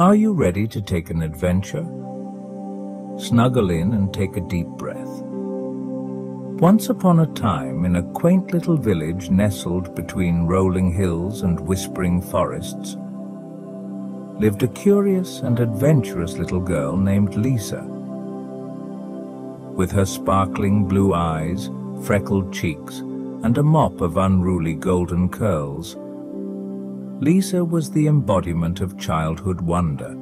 Are you ready to take an adventure? Snuggle in and take a deep breath. Once upon a time, in a quaint little village nestled between rolling hills and whispering forests, lived a curious and adventurous little girl named Lisa. With her sparkling blue eyes, freckled cheeks, and a mop of unruly golden curls, Lisa was the embodiment of childhood wonder.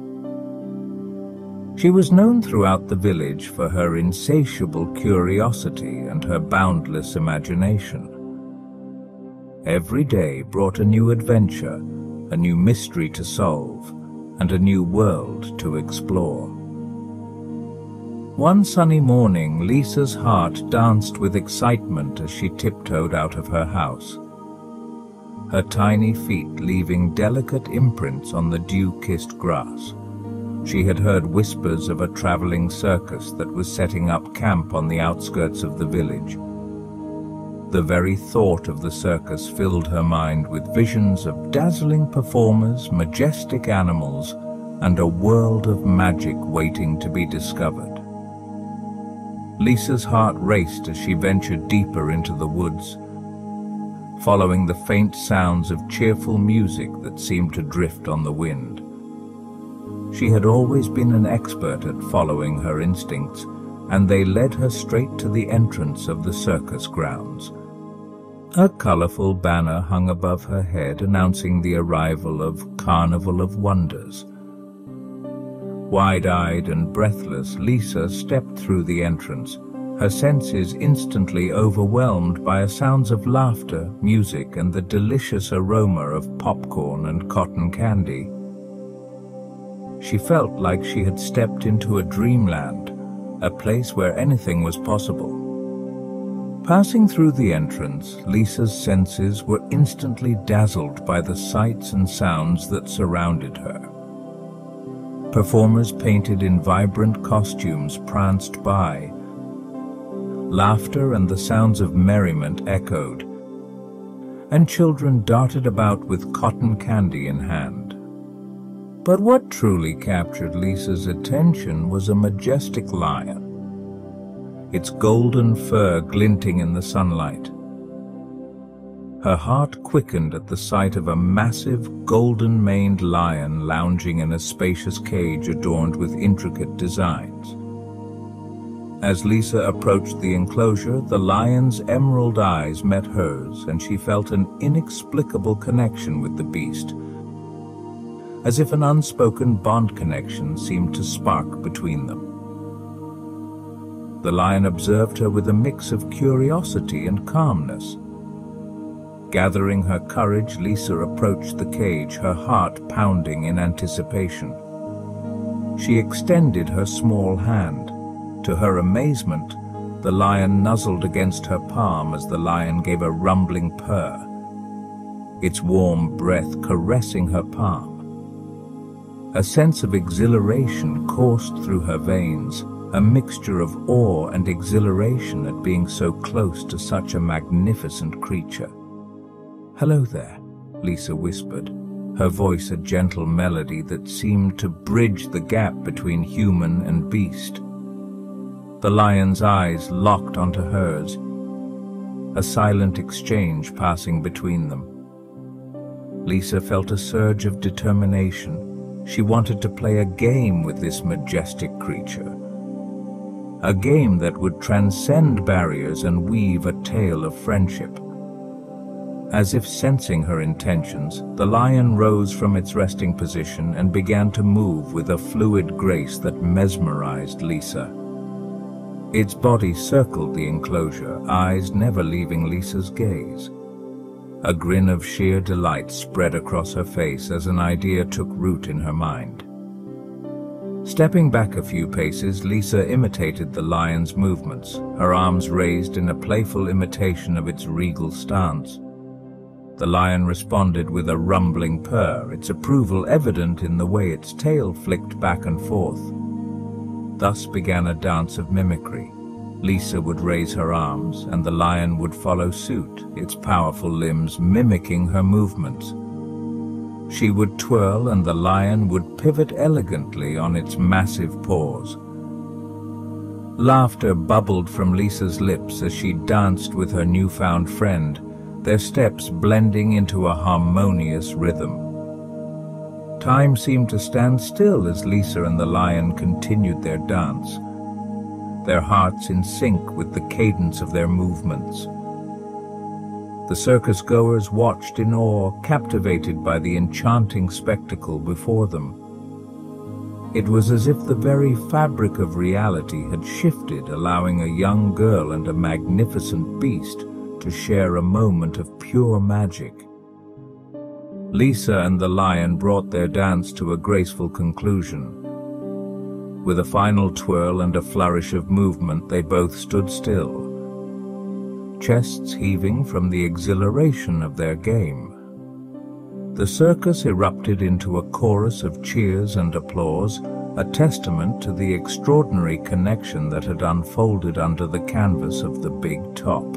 She was known throughout the village for her insatiable curiosity and her boundless imagination. Every day brought a new adventure, a new mystery to solve, and a new world to explore. One sunny morning, Lisa's heart danced with excitement as she tiptoed out of her house her tiny feet leaving delicate imprints on the dew-kissed grass. She had heard whispers of a traveling circus that was setting up camp on the outskirts of the village. The very thought of the circus filled her mind with visions of dazzling performers, majestic animals, and a world of magic waiting to be discovered. Lisa's heart raced as she ventured deeper into the woods, following the faint sounds of cheerful music that seemed to drift on the wind. She had always been an expert at following her instincts, and they led her straight to the entrance of the circus grounds. A colorful banner hung above her head announcing the arrival of Carnival of Wonders. Wide-eyed and breathless, Lisa stepped through the entrance, her senses instantly overwhelmed by sounds of laughter, music, and the delicious aroma of popcorn and cotton candy. She felt like she had stepped into a dreamland, a place where anything was possible. Passing through the entrance, Lisa's senses were instantly dazzled by the sights and sounds that surrounded her. Performers painted in vibrant costumes pranced by, laughter and the sounds of merriment echoed, and children darted about with cotton candy in hand. But what truly captured Lisa's attention was a majestic lion, its golden fur glinting in the sunlight. Her heart quickened at the sight of a massive, golden-maned lion lounging in a spacious cage adorned with intricate designs. As Lisa approached the enclosure, the lion's emerald eyes met hers, and she felt an inexplicable connection with the beast, as if an unspoken bond connection seemed to spark between them. The lion observed her with a mix of curiosity and calmness. Gathering her courage, Lisa approached the cage, her heart pounding in anticipation. She extended her small hand, to her amazement, the lion nuzzled against her palm as the lion gave a rumbling purr, its warm breath caressing her palm. A sense of exhilaration coursed through her veins, a mixture of awe and exhilaration at being so close to such a magnificent creature. Hello there, Lisa whispered, her voice a gentle melody that seemed to bridge the gap between human and beast the lion's eyes locked onto hers, a silent exchange passing between them. Lisa felt a surge of determination. She wanted to play a game with this majestic creature. A game that would transcend barriers and weave a tale of friendship. As if sensing her intentions, the lion rose from its resting position and began to move with a fluid grace that mesmerized Lisa. Its body circled the enclosure, eyes never leaving Lisa's gaze. A grin of sheer delight spread across her face as an idea took root in her mind. Stepping back a few paces, Lisa imitated the lion's movements, her arms raised in a playful imitation of its regal stance. The lion responded with a rumbling purr, its approval evident in the way its tail flicked back and forth. Thus began a dance of mimicry. Lisa would raise her arms, and the lion would follow suit, its powerful limbs mimicking her movements. She would twirl and the lion would pivot elegantly on its massive paws. Laughter bubbled from Lisa's lips as she danced with her newfound friend, their steps blending into a harmonious rhythm. Time seemed to stand still as Lisa and the lion continued their dance, their hearts in sync with the cadence of their movements. The circus goers watched in awe, captivated by the enchanting spectacle before them. It was as if the very fabric of reality had shifted, allowing a young girl and a magnificent beast to share a moment of pure magic. Lisa and the lion brought their dance to a graceful conclusion. With a final twirl and a flourish of movement, they both stood still, chests heaving from the exhilaration of their game. The circus erupted into a chorus of cheers and applause, a testament to the extraordinary connection that had unfolded under the canvas of the big top.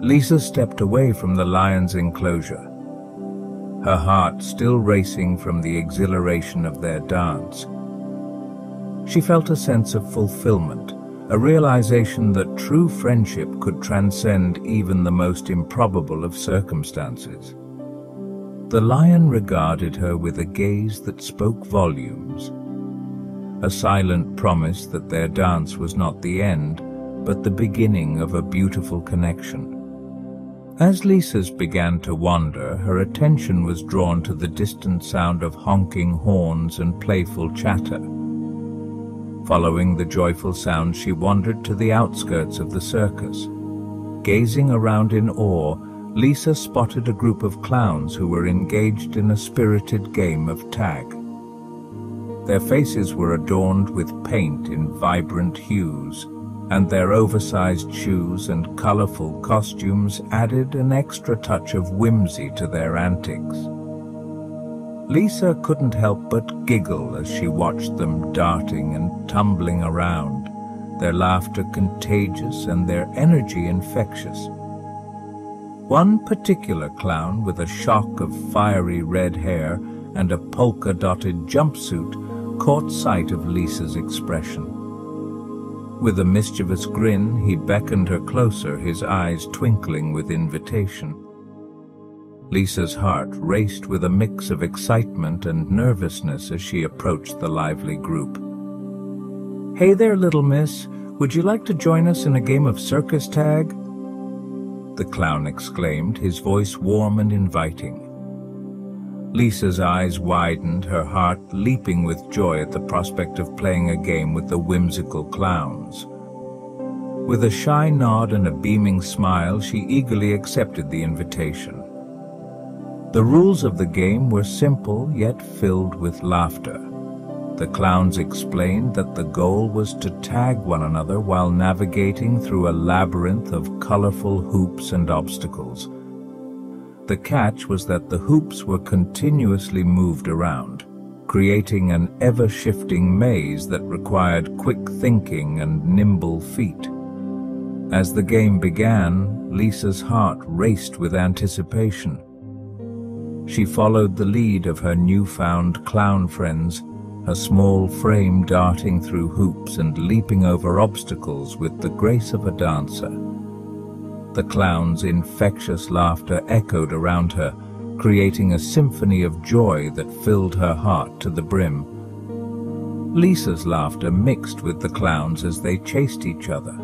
Lisa stepped away from the lion's enclosure, her heart still racing from the exhilaration of their dance. She felt a sense of fulfillment, a realization that true friendship could transcend even the most improbable of circumstances. The lion regarded her with a gaze that spoke volumes, a silent promise that their dance was not the end, but the beginning of a beautiful connection. As Lisa's began to wander, her attention was drawn to the distant sound of honking horns and playful chatter. Following the joyful sound, she wandered to the outskirts of the circus. Gazing around in awe, Lisa spotted a group of clowns who were engaged in a spirited game of tag. Their faces were adorned with paint in vibrant hues, and their oversized shoes and colorful costumes added an extra touch of whimsy to their antics. Lisa couldn't help but giggle as she watched them darting and tumbling around, their laughter contagious and their energy infectious. One particular clown with a shock of fiery red hair and a polka-dotted jumpsuit caught sight of Lisa's expression. With a mischievous grin, he beckoned her closer, his eyes twinkling with invitation. Lisa's heart raced with a mix of excitement and nervousness as she approached the lively group. Hey there, little miss. Would you like to join us in a game of circus tag? The clown exclaimed, his voice warm and inviting. Lisa's eyes widened, her heart leaping with joy at the prospect of playing a game with the whimsical clowns. With a shy nod and a beaming smile, she eagerly accepted the invitation. The rules of the game were simple yet filled with laughter. The clowns explained that the goal was to tag one another while navigating through a labyrinth of colorful hoops and obstacles. The catch was that the hoops were continuously moved around, creating an ever-shifting maze that required quick thinking and nimble feet. As the game began, Lisa's heart raced with anticipation. She followed the lead of her newfound clown friends, her small frame darting through hoops and leaping over obstacles with the grace of a dancer. The clown's infectious laughter echoed around her, creating a symphony of joy that filled her heart to the brim. Lisa's laughter mixed with the clowns as they chased each other,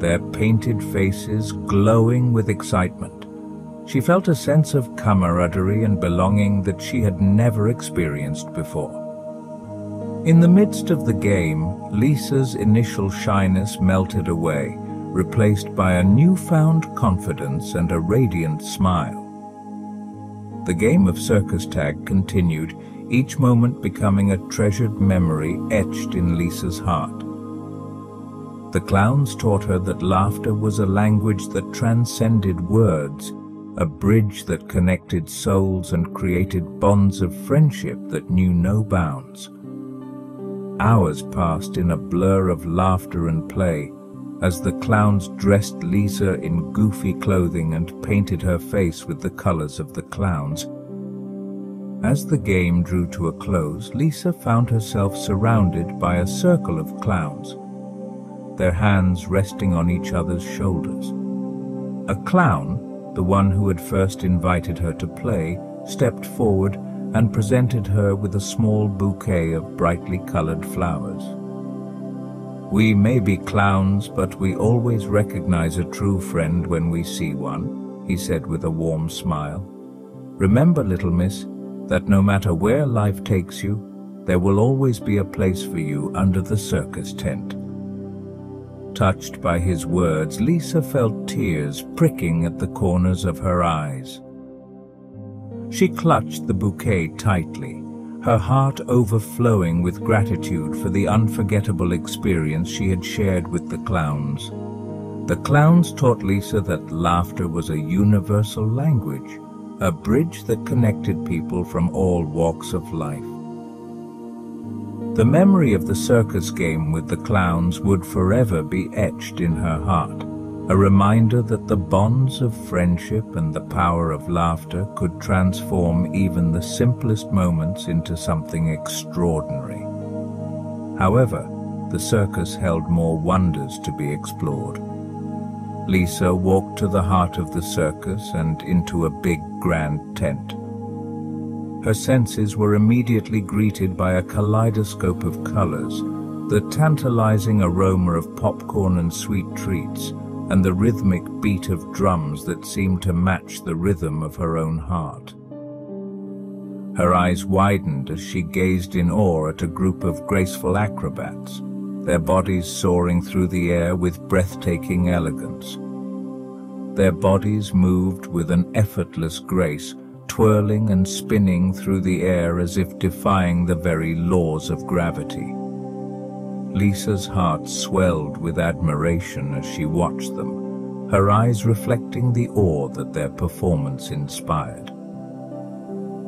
their painted faces glowing with excitement. She felt a sense of camaraderie and belonging that she had never experienced before. In the midst of the game, Lisa's initial shyness melted away, replaced by a newfound confidence and a radiant smile. The game of circus tag continued, each moment becoming a treasured memory etched in Lisa's heart. The clowns taught her that laughter was a language that transcended words a bridge that connected souls and created bonds of friendship that knew no bounds. Hours passed in a blur of laughter and play as the clowns dressed Lisa in goofy clothing and painted her face with the colors of the clowns. As the game drew to a close, Lisa found herself surrounded by a circle of clowns, their hands resting on each other's shoulders. A clown, the one who had first invited her to play, stepped forward and presented her with a small bouquet of brightly colored flowers. We may be clowns, but we always recognize a true friend when we see one, he said with a warm smile. Remember, little miss, that no matter where life takes you, there will always be a place for you under the circus tent. Touched by his words, Lisa felt tears pricking at the corners of her eyes. She clutched the bouquet tightly, her heart overflowing with gratitude for the unforgettable experience she had shared with the clowns. The clowns taught Lisa that laughter was a universal language, a bridge that connected people from all walks of life. The memory of the circus game with the clowns would forever be etched in her heart, a reminder that the bonds of friendship and the power of laughter could transform even the simplest moments into something extraordinary. However, the circus held more wonders to be explored. Lisa walked to the heart of the circus and into a big grand tent. Her senses were immediately greeted by a kaleidoscope of colors, the tantalizing aroma of popcorn and sweet treats, and the rhythmic beat of drums that seemed to match the rhythm of her own heart. Her eyes widened as she gazed in awe at a group of graceful acrobats, their bodies soaring through the air with breathtaking elegance. Their bodies moved with an effortless grace, twirling and spinning through the air as if defying the very laws of gravity. Lisa's heart swelled with admiration as she watched them, her eyes reflecting the awe that their performance inspired.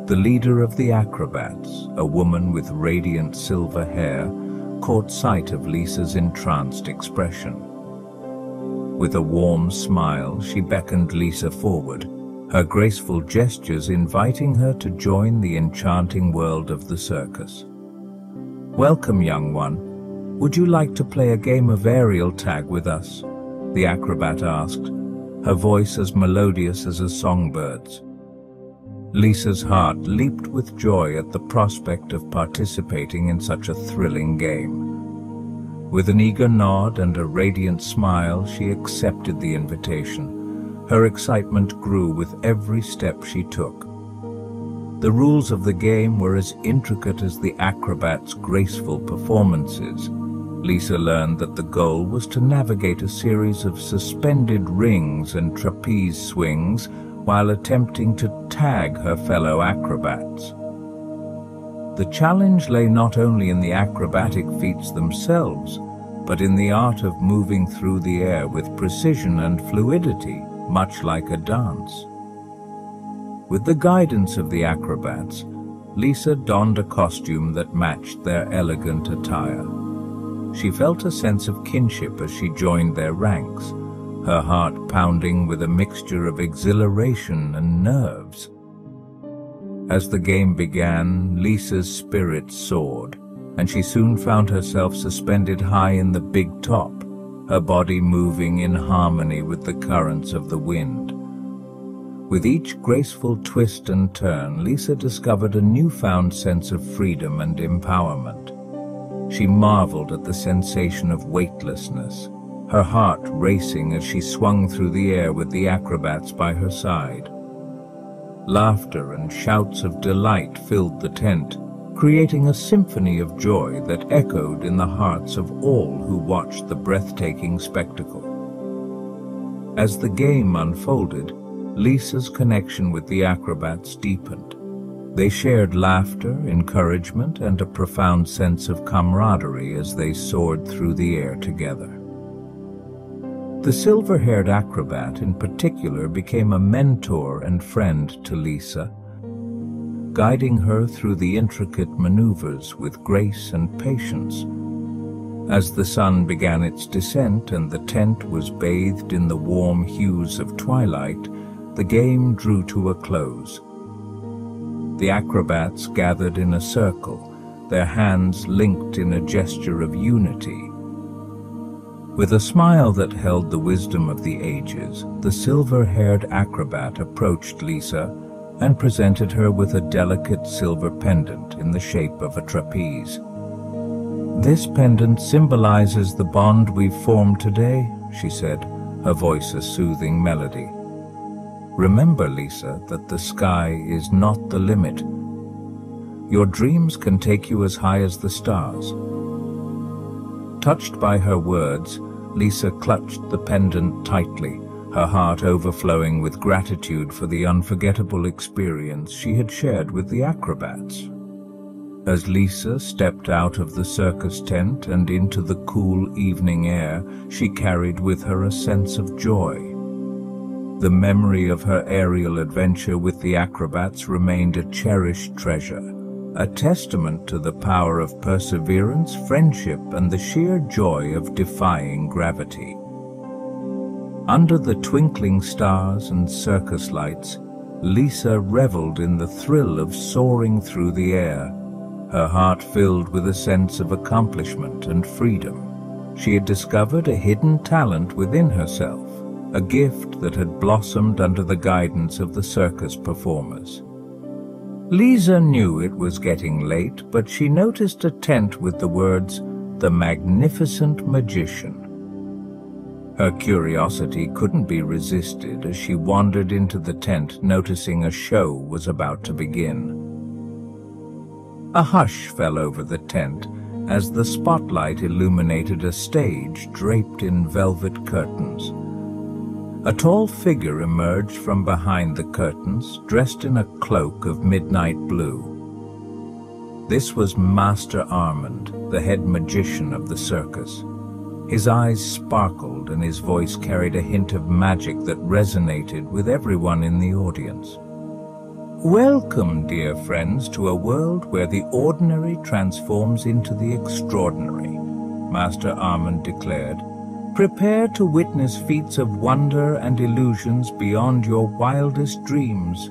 The leader of the acrobats, a woman with radiant silver hair, caught sight of Lisa's entranced expression. With a warm smile, she beckoned Lisa forward, her graceful gestures inviting her to join the enchanting world of the circus. Welcome, young one. Would you like to play a game of aerial tag with us? The acrobat asked, her voice as melodious as a songbird's. Lisa's heart leaped with joy at the prospect of participating in such a thrilling game. With an eager nod and a radiant smile, she accepted the invitation. Her excitement grew with every step she took. The rules of the game were as intricate as the acrobat's graceful performances. Lisa learned that the goal was to navigate a series of suspended rings and trapeze swings while attempting to tag her fellow acrobats. The challenge lay not only in the acrobatic feats themselves, but in the art of moving through the air with precision and fluidity, much like a dance. With the guidance of the acrobats, Lisa donned a costume that matched their elegant attire. She felt a sense of kinship as she joined their ranks, her heart pounding with a mixture of exhilaration and nerves. As the game began, Lisa's spirit soared, and she soon found herself suspended high in the big top, her body moving in harmony with the currents of the wind. With each graceful twist and turn, Lisa discovered a newfound sense of freedom and empowerment. She marveled at the sensation of weightlessness, her heart racing as she swung through the air with the acrobats by her side. Laughter and shouts of delight filled the tent, creating a symphony of joy that echoed in the hearts of all who watched the breathtaking spectacle. As the game unfolded, Lisa's connection with the acrobats deepened. They shared laughter, encouragement, and a profound sense of camaraderie as they soared through the air together. The silver-haired acrobat in particular became a mentor and friend to Lisa, guiding her through the intricate maneuvers with grace and patience. As the sun began its descent and the tent was bathed in the warm hues of twilight, the game drew to a close. The acrobats gathered in a circle, their hands linked in a gesture of unity. With a smile that held the wisdom of the ages, the silver-haired acrobat approached Lisa and presented her with a delicate silver pendant in the shape of a trapeze. This pendant symbolizes the bond we've formed today, she said, her voice a soothing melody. Remember, Lisa, that the sky is not the limit. Your dreams can take you as high as the stars. Touched by her words, Lisa clutched the pendant tightly, her heart overflowing with gratitude for the unforgettable experience she had shared with the acrobats. As Lisa stepped out of the circus tent and into the cool evening air, she carried with her a sense of joy. The memory of her aerial adventure with the acrobats remained a cherished treasure, a testament to the power of perseverance, friendship, and the sheer joy of defying gravity. Under the twinkling stars and circus lights, Lisa reveled in the thrill of soaring through the air, her heart filled with a sense of accomplishment and freedom. She had discovered a hidden talent within herself, a gift that had blossomed under the guidance of the circus performers. Lisa knew it was getting late, but she noticed a tent with the words, The Magnificent Magician. Her curiosity couldn't be resisted as she wandered into the tent noticing a show was about to begin. A hush fell over the tent as the spotlight illuminated a stage draped in velvet curtains. A tall figure emerged from behind the curtains, dressed in a cloak of midnight blue. This was Master Armand, the head magician of the circus. His eyes sparkled and his voice carried a hint of magic that resonated with everyone in the audience. Welcome, dear friends, to a world where the ordinary transforms into the extraordinary, Master Armand declared, Prepare to witness feats of wonder and illusions beyond your wildest dreams.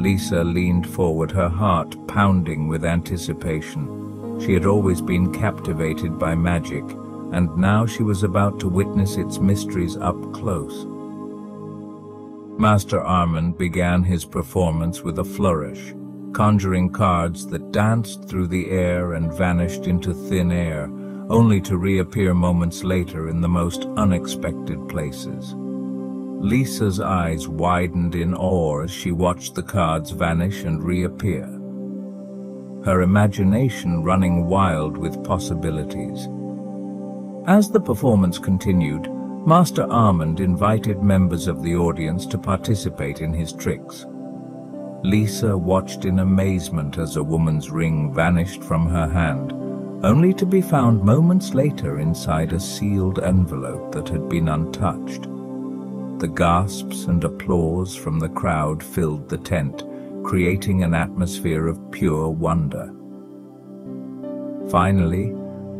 Lisa leaned forward, her heart pounding with anticipation. She had always been captivated by magic, and now she was about to witness its mysteries up close. Master Armand began his performance with a flourish, conjuring cards that danced through the air and vanished into thin air, only to reappear moments later in the most unexpected places. Lisa's eyes widened in awe as she watched the cards vanish and reappear, her imagination running wild with possibilities. As the performance continued, Master Armand invited members of the audience to participate in his tricks. Lisa watched in amazement as a woman's ring vanished from her hand, only to be found moments later inside a sealed envelope that had been untouched. The gasps and applause from the crowd filled the tent, creating an atmosphere of pure wonder. Finally,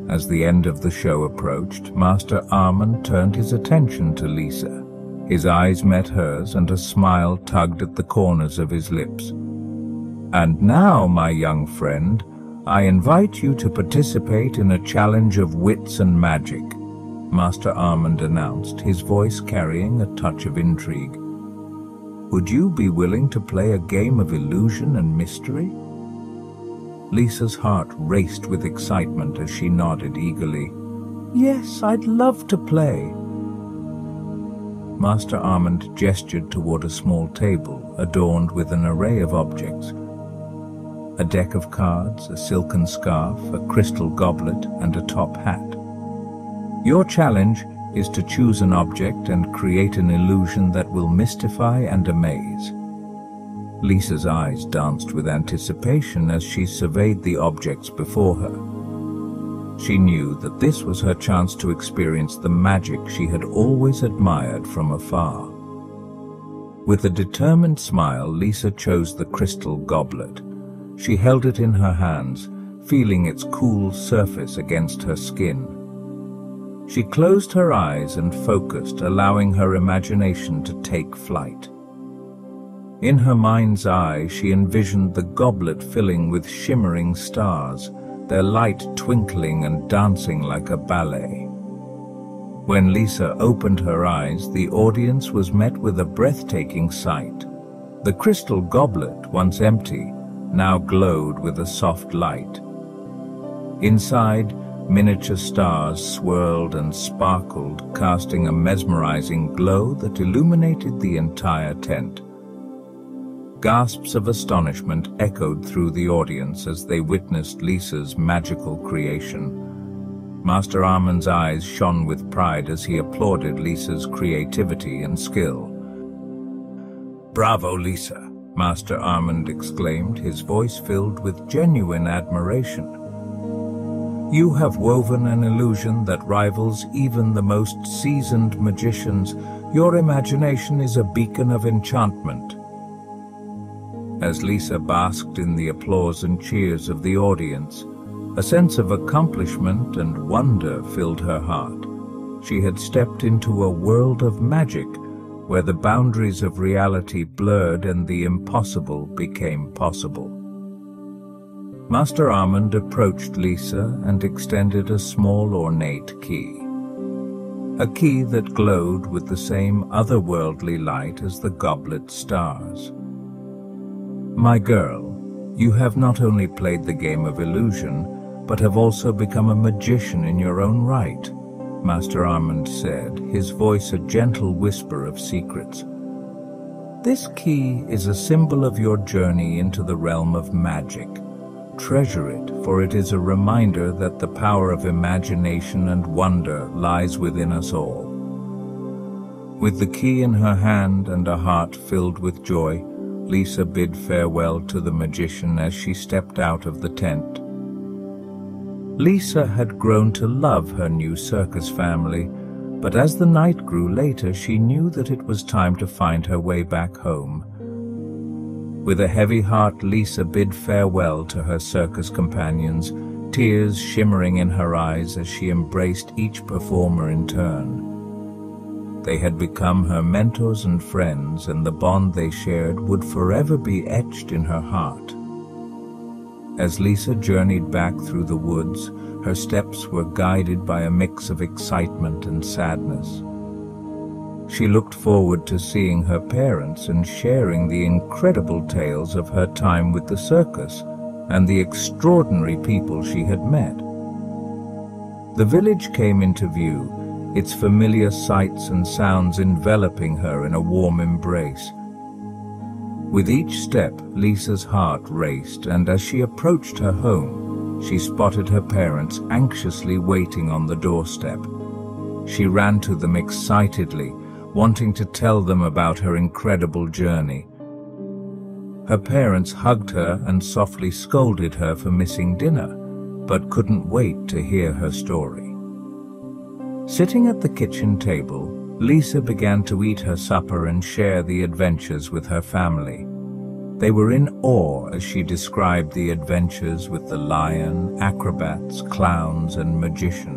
as the end of the show approached, Master Armand turned his attention to Lisa. His eyes met hers and a smile tugged at the corners of his lips. And now, my young friend, I invite you to participate in a challenge of wits and magic, Master Armand announced, his voice carrying a touch of intrigue. Would you be willing to play a game of illusion and mystery? Lisa's heart raced with excitement as she nodded eagerly. Yes, I'd love to play. Master Armand gestured toward a small table adorned with an array of objects a deck of cards, a silken scarf, a crystal goblet, and a top hat. Your challenge is to choose an object and create an illusion that will mystify and amaze. Lisa's eyes danced with anticipation as she surveyed the objects before her. She knew that this was her chance to experience the magic she had always admired from afar. With a determined smile, Lisa chose the crystal goblet. She held it in her hands, feeling its cool surface against her skin. She closed her eyes and focused, allowing her imagination to take flight. In her mind's eye, she envisioned the goblet filling with shimmering stars, their light twinkling and dancing like a ballet. When Lisa opened her eyes, the audience was met with a breathtaking sight. The crystal goblet, once empty, now glowed with a soft light. Inside, miniature stars swirled and sparkled, casting a mesmerizing glow that illuminated the entire tent. Gasps of astonishment echoed through the audience as they witnessed Lisa's magical creation. Master Armand's eyes shone with pride as he applauded Lisa's creativity and skill. Bravo, Lisa, Master Armand exclaimed, his voice filled with genuine admiration. You have woven an illusion that rivals even the most seasoned magicians. Your imagination is a beacon of enchantment. As Lisa basked in the applause and cheers of the audience, a sense of accomplishment and wonder filled her heart. She had stepped into a world of magic where the boundaries of reality blurred and the impossible became possible. Master Armand approached Lisa and extended a small ornate key. A key that glowed with the same otherworldly light as the goblet stars. My girl, you have not only played the game of illusion, but have also become a magician in your own right, Master Armand said, his voice a gentle whisper of secrets. This key is a symbol of your journey into the realm of magic. Treasure it, for it is a reminder that the power of imagination and wonder lies within us all. With the key in her hand and a heart filled with joy, Lisa bid farewell to the magician as she stepped out of the tent. Lisa had grown to love her new circus family, but as the night grew later, she knew that it was time to find her way back home. With a heavy heart, Lisa bid farewell to her circus companions, tears shimmering in her eyes as she embraced each performer in turn. They had become her mentors and friends, and the bond they shared would forever be etched in her heart. As Lisa journeyed back through the woods, her steps were guided by a mix of excitement and sadness. She looked forward to seeing her parents and sharing the incredible tales of her time with the circus and the extraordinary people she had met. The village came into view, its familiar sights and sounds enveloping her in a warm embrace. With each step, Lisa's heart raced, and as she approached her home, she spotted her parents anxiously waiting on the doorstep. She ran to them excitedly, wanting to tell them about her incredible journey. Her parents hugged her and softly scolded her for missing dinner, but couldn't wait to hear her story. Sitting at the kitchen table, Lisa began to eat her supper and share the adventures with her family. They were in awe as she described the adventures with the lion, acrobats, clowns, and magician.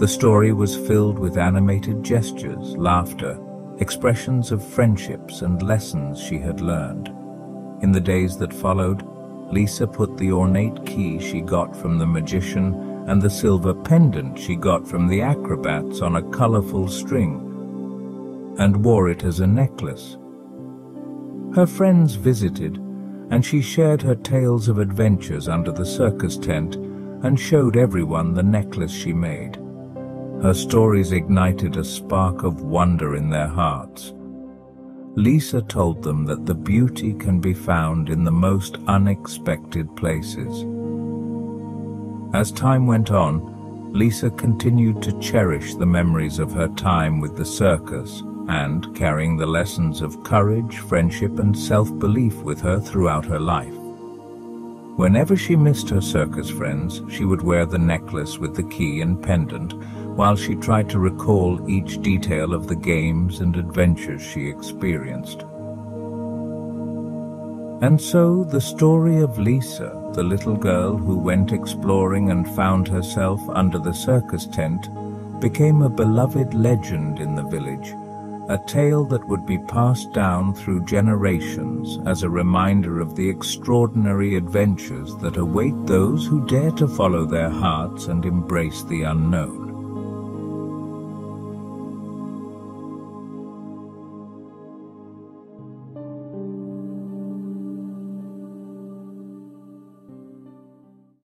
The story was filled with animated gestures, laughter, expressions of friendships and lessons she had learned. In the days that followed, Lisa put the ornate key she got from the magician and the silver pendant she got from the acrobats on a colorful string and wore it as a necklace. Her friends visited, and she shared her tales of adventures under the circus tent and showed everyone the necklace she made. Her stories ignited a spark of wonder in their hearts. Lisa told them that the beauty can be found in the most unexpected places. As time went on, Lisa continued to cherish the memories of her time with the circus and carrying the lessons of courage, friendship and self-belief with her throughout her life. Whenever she missed her circus friends, she would wear the necklace with the key and pendant while she tried to recall each detail of the games and adventures she experienced. And so the story of Lisa, the little girl who went exploring and found herself under the circus tent, became a beloved legend in the village, a tale that would be passed down through generations as a reminder of the extraordinary adventures that await those who dare to follow their hearts and embrace the unknown.